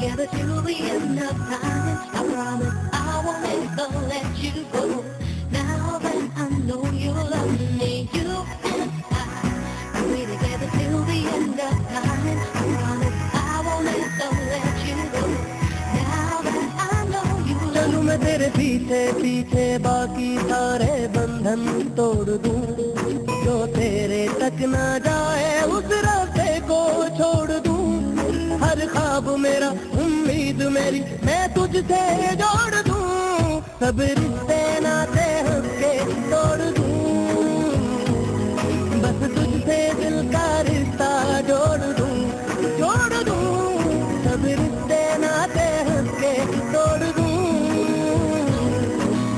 together till the end of time. I promise I won't ever let you go. Now that I know you love me, you and I will be together till the end of time. I promise I won't ever let you go. Now that I know you love चलूं मैं तेरे पीछे पीछे बाकी सारे बंधन तोड़ दूं जो तेरे तक ना जाए उस रास्ते ख्वाब मेरा उम्मीद मेरी, मैं तुझसे जोड़ दूँ, सब रिश्ते नाते हंसके तोड़ दूँ। बस तुझसे दिल का रिश्ता जोड़ दूँ जोड़ दूँ, सब रिश्ते नाते हंसके तोड़ दूँ।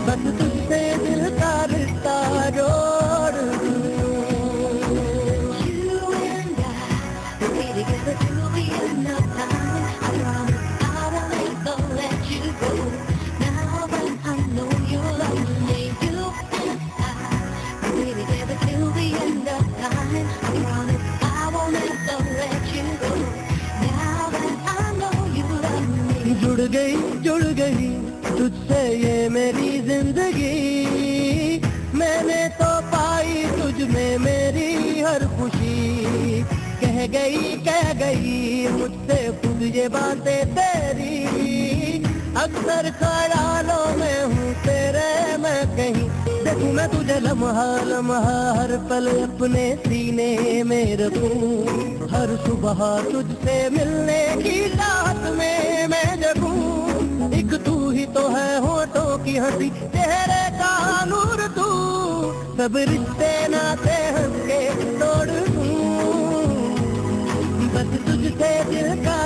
बस तुझसे दिल का रिश्ता जोड़ You and I be together till the end जुड़ गई जुड़ गई, तुझसे ये मेरी ज़िंदगी। मैंने तो पाई तुझ में मेरी हर खुशी। कह गई कह गई, मुझसे खुद ये बातें तेरी। अक्सर ख्यालों में हूँ मैं तुझे लम्हा लम्हा हर पल अपने सीने में रखूँ। हर सुबह तुझसे मिलने की रात में मैं जगूं। एक तू ही तो है होठों की हँसी, चेहरे का नूर तू। सब रिश्ते नाते हंस के तोड़ बस तुझसे दिल का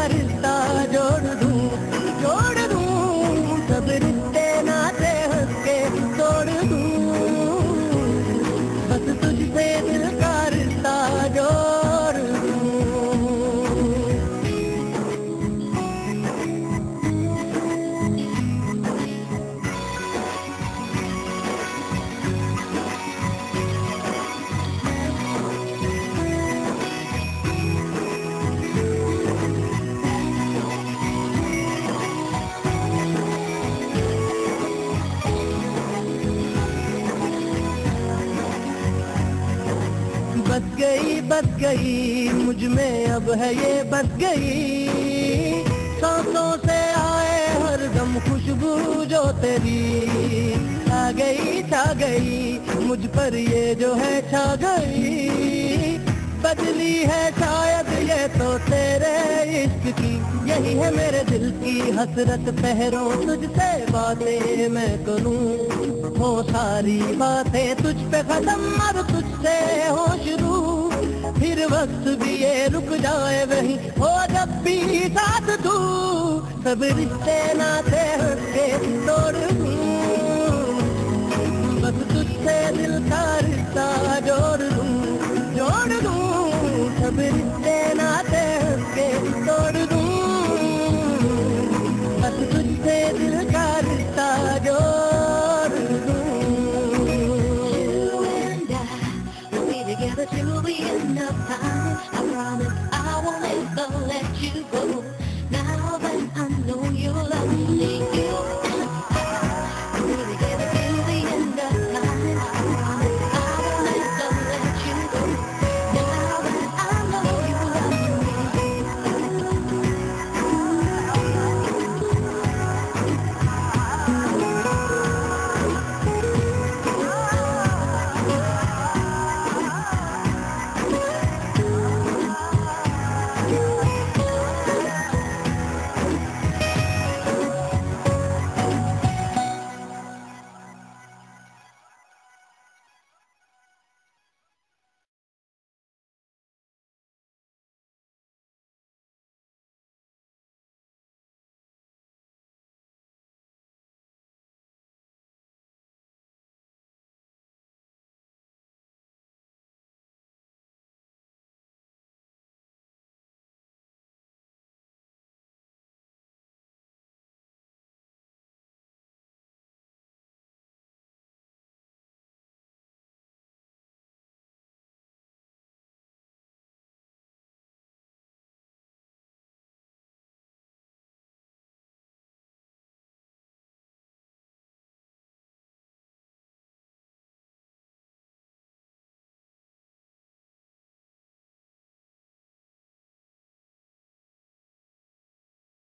बस गई, मुझमें अब है ये बस गई। सांसों से आए हर दम खुशबू जो तेरी। छा गई छा गई, मुझ पर ये जो है छा गई। बदली है शायद ये तो तेरे इश्क की। यही है मेरे दिल की हसरत, पहरों तुझसे बातें मैं करूँ। हो सारी बातें तुझ पे खत्म, अब तुझसे हो शुरू फिर वक्त भी ये रुक जाए वही। हो जब भी साथ तू, सब रिश्ते नाते हंस के तोड़ you go.